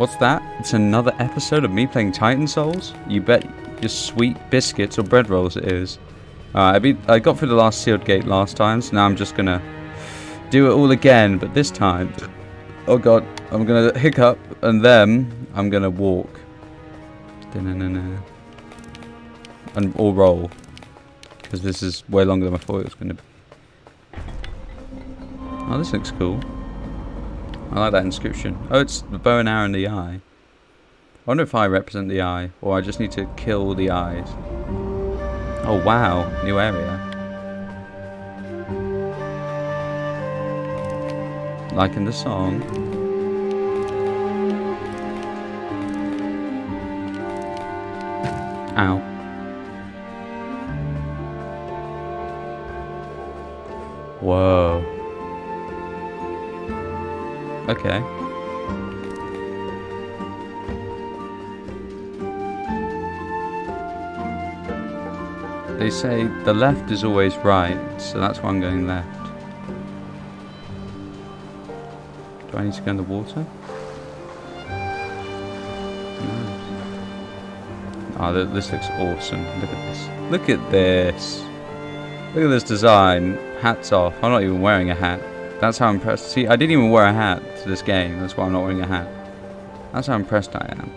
What's that? It's another episode of me playing Titan Souls? You bet your sweet biscuits or bread rolls it is. Alright, I, I got through the last sealed gate last time, so now I'm just gonna do it all again, but this time... Oh god, I'm gonna hiccup, and then I'm gonna walk. And or roll. Because this is way longer than I thought it was gonna be. Oh, this looks cool. I like that inscription. Oh, it's the bow and arrow in the eye. I wonder if I represent the eye, or I just need to kill the eyes. Oh wow, new area. Like in the song. Ow. Whoa. Okay. They say the left is always right, so that's why I'm going left. Do I need to go in the water? Oh, this looks awesome. Look at this. Look at this. Look at this design. Hats off. I'm not even wearing a hat. That's how impressed. See, I didn't even wear a hat to this game. That's why I'm not wearing a hat. That's how impressed I am.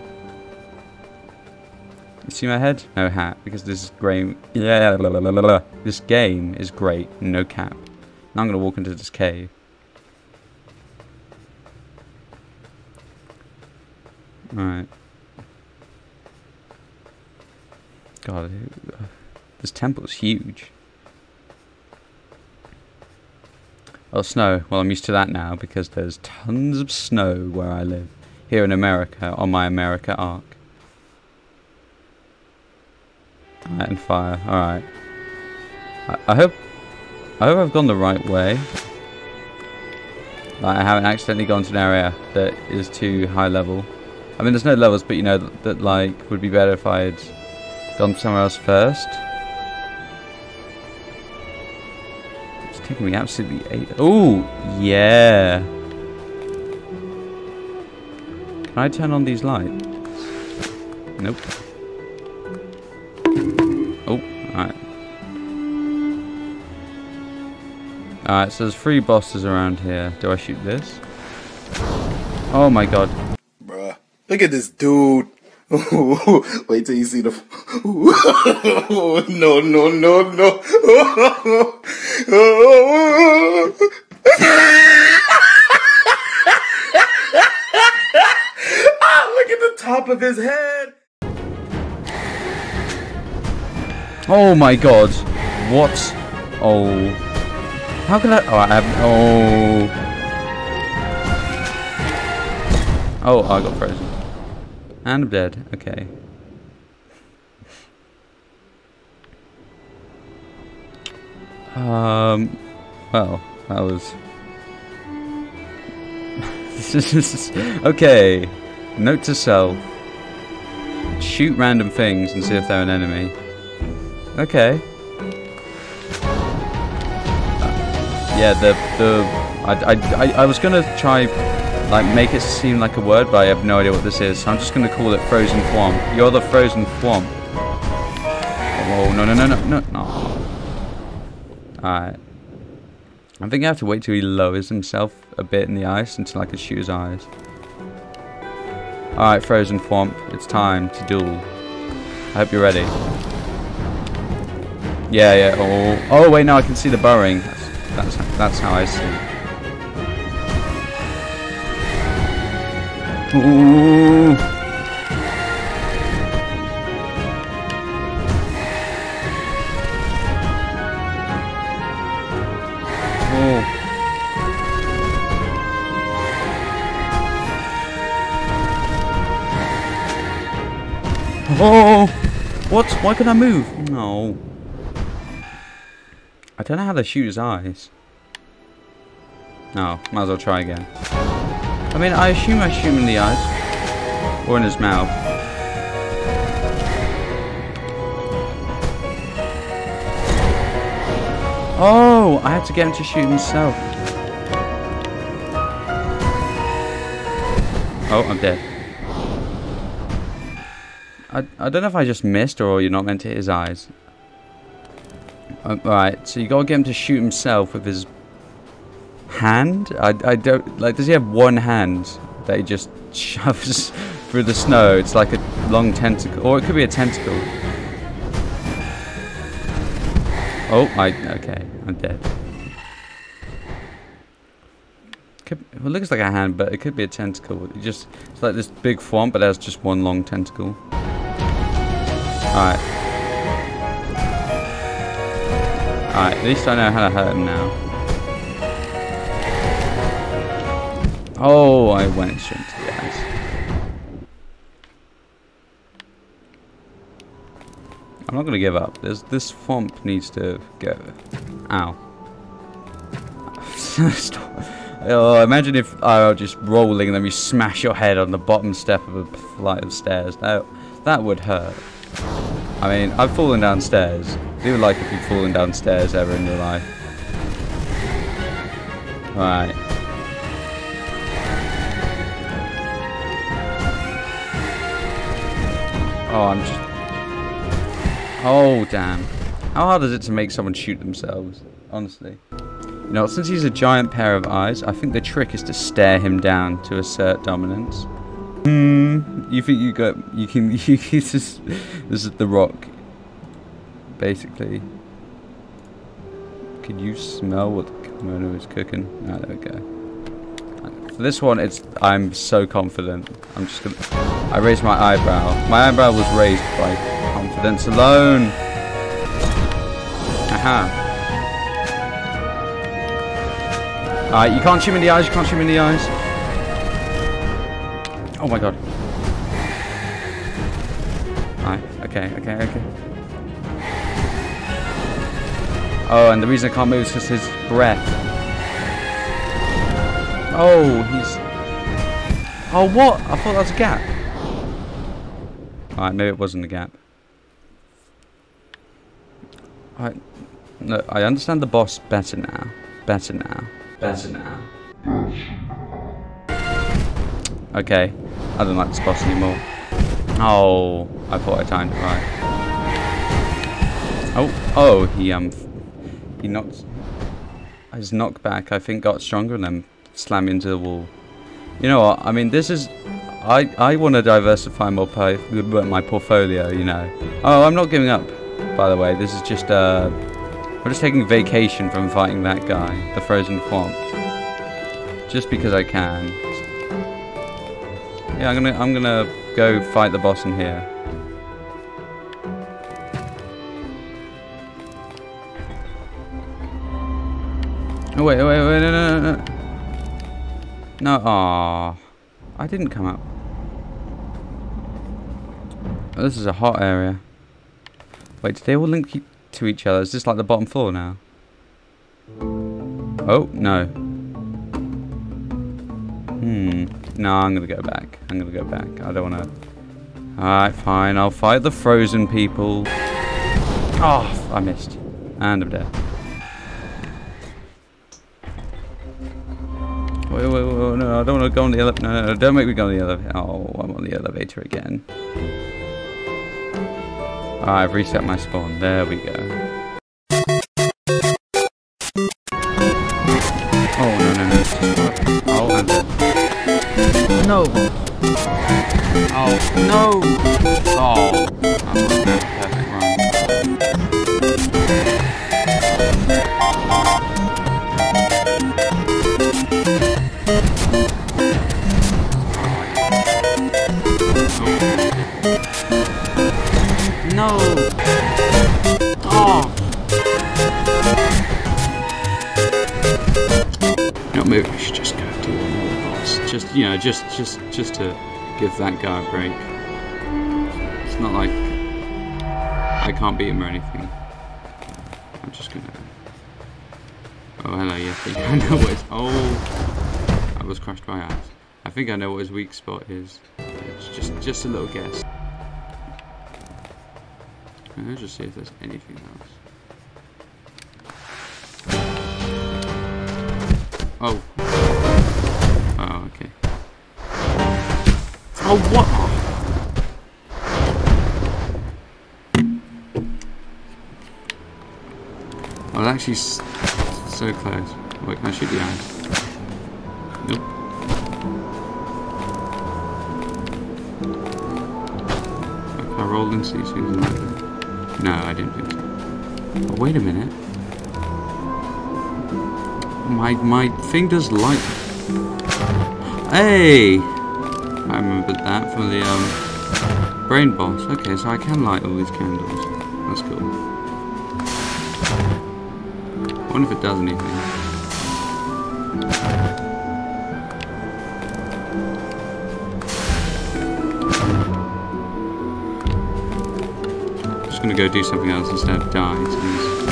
You see my head? No hat, because this is great. Yeah, blah, blah, blah, this game is great. No cap. Now I'm gonna walk into this cave. Alright. God, this temple is huge. Oh, snow. Well, I'm used to that now because there's tons of snow where I live. Here in America, on my America arc. Light and fire. Alright. I, I hope... I hope I've gone the right way. Like, I haven't accidentally gone to an area that is too high level. I mean, there's no levels, but you know, that, that like, would be better if I'd gone somewhere else first. Taking me absolutely eight. Oh, yeah. Can I turn on these lights? Nope. Oh, alright. Alright, so there's three bosses around here. Do I shoot this? Oh my god. Bruh, look at this dude. Wait till you see the. no, no, no, no. ah, look at the top of his head. Oh my god. What? Oh. How can I? Oh, I have. Oh. Oh, I got frozen. And I'm dead. Okay. Um, well, that was... okay. Note to self. Shoot random things and see if they're an enemy. Okay. Uh, yeah, the... the I, I, I, was gonna try like make it seem like a word, but I have no idea what this is. So I'm just going to call it Frozen Thwomp. You're the Frozen Thwomp. Oh, no, no, no, no, no, no. Alright. I think I have to wait till he lowers himself a bit in the ice until I can shoot his eyes. Alright, Frozen Thwomp, it's time to duel. I hope you're ready. Yeah, yeah, oh, oh, oh wait, no, I can see the burrowing. That's, that's, that's how I see Ooh. Oh! What? Why can I move? No. I don't know how to shoot his eyes. No, might as well try again. I mean, I assume I shoot him in the eyes. Or in his mouth. Oh, I had to get him to shoot himself. Oh, I'm dead. I, I don't know if I just missed or you're not meant to hit his eyes. Uh, Alright, so you gotta get him to shoot himself with his hand? I, I don't... Like, does he have one hand that he just shoves through the snow? It's like a long tentacle. Or it could be a tentacle. Oh, I... Okay, I'm dead. Could, well, it looks like a hand, but it could be a tentacle. It just It's like this big form, but it has just one long tentacle. Alright. Alright, at least I know how to hurt him now. Oh, I went straight to the eyes. I'm not to give up. There's, this Thwomp needs to go. Ow. Oh, imagine if I were just rolling and then you smash your head on the bottom step of a flight of stairs. That, that would hurt. I mean, I've fallen downstairs. Do you like if you've fallen downstairs ever in your life? Right. Oh, I'm just... Oh, damn. How hard is it to make someone shoot themselves? Honestly. You know, since he's a giant pair of eyes, I think the trick is to stare him down to assert dominance. Hmm. You think you got... You can... You, this, is, this is the rock. Basically. Can you smell what the kimono is cooking? Ah, there we go. For this one, it's I'm so confident. I'm just gonna. I raised my eyebrow. My eyebrow was raised by confidence alone. Aha. Alright, you can't shoot me in the eyes. You can't shoot me in the eyes. Oh my god. Alright. Okay. Okay. Okay. Oh, and the reason I can't move is because his breath. Oh, he's... Oh, what? I thought that was a gap. Alright, maybe it wasn't a gap. Alright. No, I understand the boss better now. Better now. Better now. Okay. I don't like this boss anymore. Oh, I thought I timed right. Oh, oh, he, um... He knocked... His knockback, I think, got stronger than slam into the wall. You know what? I mean, this is... I, I want to diversify more my portfolio, you know. Oh, I'm not giving up, by the way. This is just, uh... I'm just taking vacation from fighting that guy, the Frozen Thwomp. Just because I can. Yeah, I'm gonna, I'm gonna go fight the boss in here. Oh, wait, wait, wait, no, no, no, no. No, ah, I didn't come up. Oh, this is a hot area. Wait, did they all link to each other? Is this like the bottom floor now? Oh, no. Hmm. No, I'm gonna go back. I'm gonna go back. I don't wanna... Alright, fine. I'll fight the frozen people. Oh, I missed. And I'm dead. Wait, wait, wait, no, I don't want to go on the elevator. No, no, no, don't make me go on the elevator. Oh, I'm on the elevator again. I've reset my spawn. There we go. Oh, no, no, no. Oh, I'm dead. No! Oh, no! Oh, I'm not No! Oh! Know, maybe we should just go do more boss. Just, you know, just, just, just to give that guy a break. It's not like I can't beat him or anything. I'm just gonna... Oh, hello, yeah, I think I know what his... Oh! I was crushed by eyes. I think I know what his weak spot is. It's just, just a little guess. Let's just see if there's anything else. Oh. Oh, what? I was actually so close. Wait, can I shoot the eyes? Nope. I rolled into these No, I didn't think so. Wait a minute. My my thing does light. Hey! I remembered that from the um brain boss. Okay, so I can light all these candles. That's cool. I wonder if it does anything. Just gonna go do something else instead of die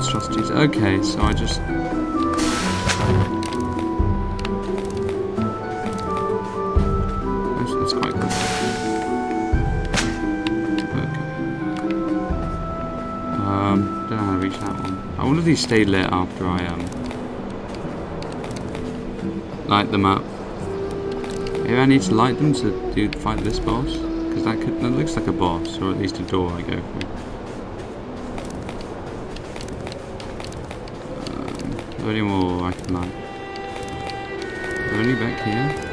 monstrosities. Okay, so I just that one. I wonder if these stay lit after I um light them up. Maybe I need to light them to do fight this boss because that could that looks like a boss or at least a door I go through. Um, any more I can light? Are any back here?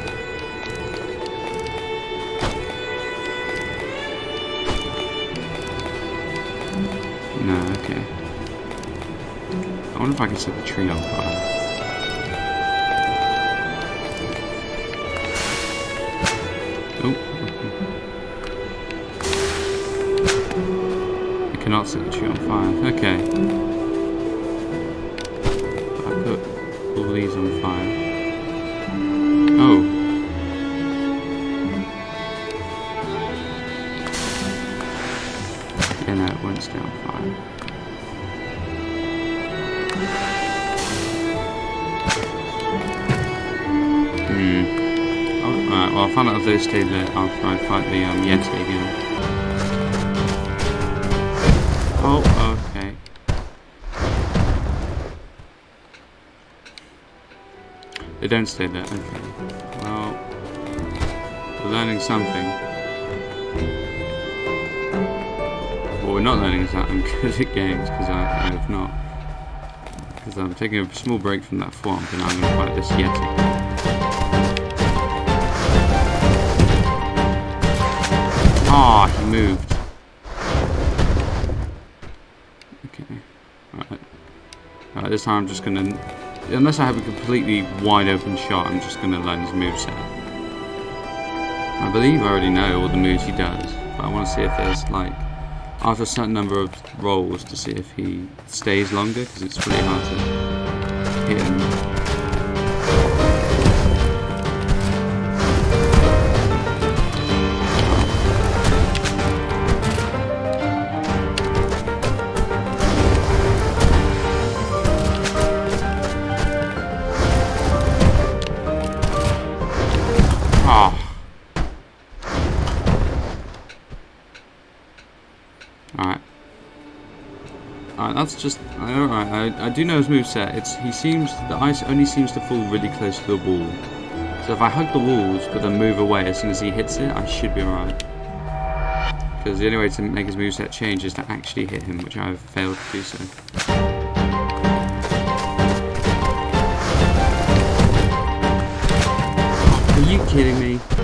No, okay. I wonder if I can set the tree on fire. Oh. I cannot set the tree on fire. Okay. I put all these on fire. Oh. And that it won't fire. Well, I'll find out if those stay lit after I fight the um, Yeti again. Oh, okay. They don't stay there, okay. Well, we're learning something. Well, we're not learning is that I'm good at games, because I, I have not. Because I'm taking a small break from that Thwomp, and I'm going to fight this Yeti. Ah, he moved. Okay. Alright. Alright, this time I'm just gonna... Unless I have a completely wide open shot, I'm just gonna learn his moveset. I believe I already know all the moves he does, but I want to see if there's, like, after a certain number of rolls to see if he stays longer, because it's pretty hard to hit him. Alright, that's just... Alright, I, I do know his moveset. It's, he seems... The ice only seems to fall really close to the wall. So if I hug the walls, but then move away as soon as he hits it, I should be alright. Because the only way to make his moveset change is to actually hit him, which I've failed to do so. Are you kidding me?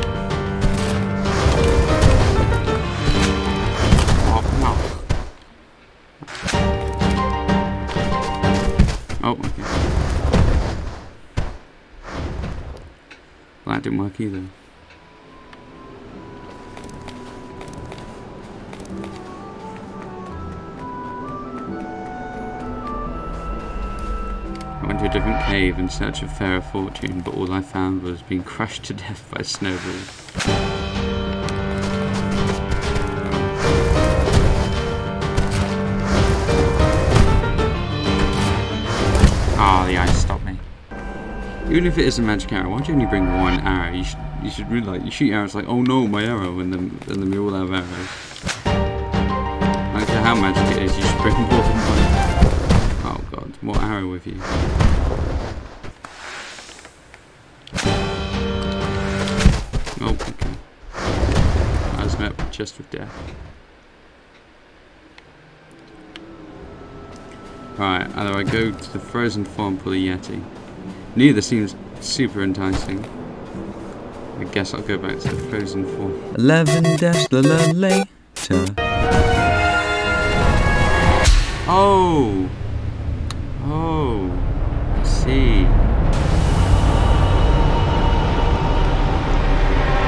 Oh, okay. Well, that didn't work either. I went to a different cave in search of fairer fortune, but all I found was being crushed to death by snowballs. Even if it is a magic arrow, why do you only bring one arrow? You should, you should really like, you shoot arrows like, oh no, my arrow, and then, and then we all have arrows. I don't care how magic it is, you should bring more than one. Oh god, what arrow with you? Oh, okay. I was met just with death. Alright, either I go to the frozen Thwomp pull a Yeti. Neither seems super enticing. I guess I'll go back to the frozen Thwomp. 11 dash later. Oh! Oh, I see.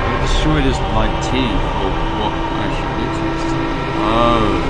I destroyed his like teeth or what actually is his teeth. Oh.